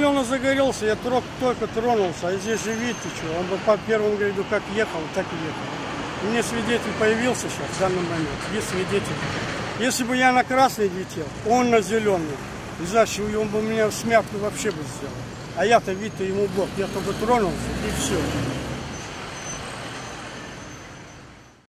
зеленый загорелся, я трог, только тронулся, а здесь же видите, что, он бы по первому гряду как ехал, так и ехал. У меня свидетель появился сейчас, в данный момент, есть свидетель. Если бы я на красный летел, он на зеленый, значит, он бы меня смятку вообще бы сделал. А я-то, видите, ему бог, я только тронулся, и все.